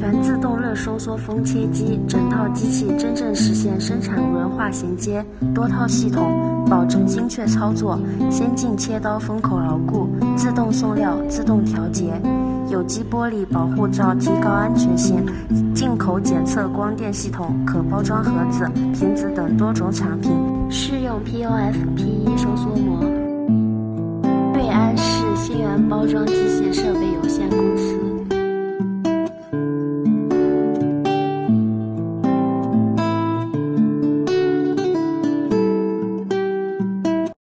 全自动热收缩封切机，整套机器真正实现生产无人化衔接，多套系统保证精确操作，先进切刀封口牢固，自动送料，自动调节，有机玻璃保护罩提高安全性，进口检测光电系统，可包装盒子、瓶子等多种产品，适用 POF、PE 收缩膜。瑞安市新源包装机械设备有。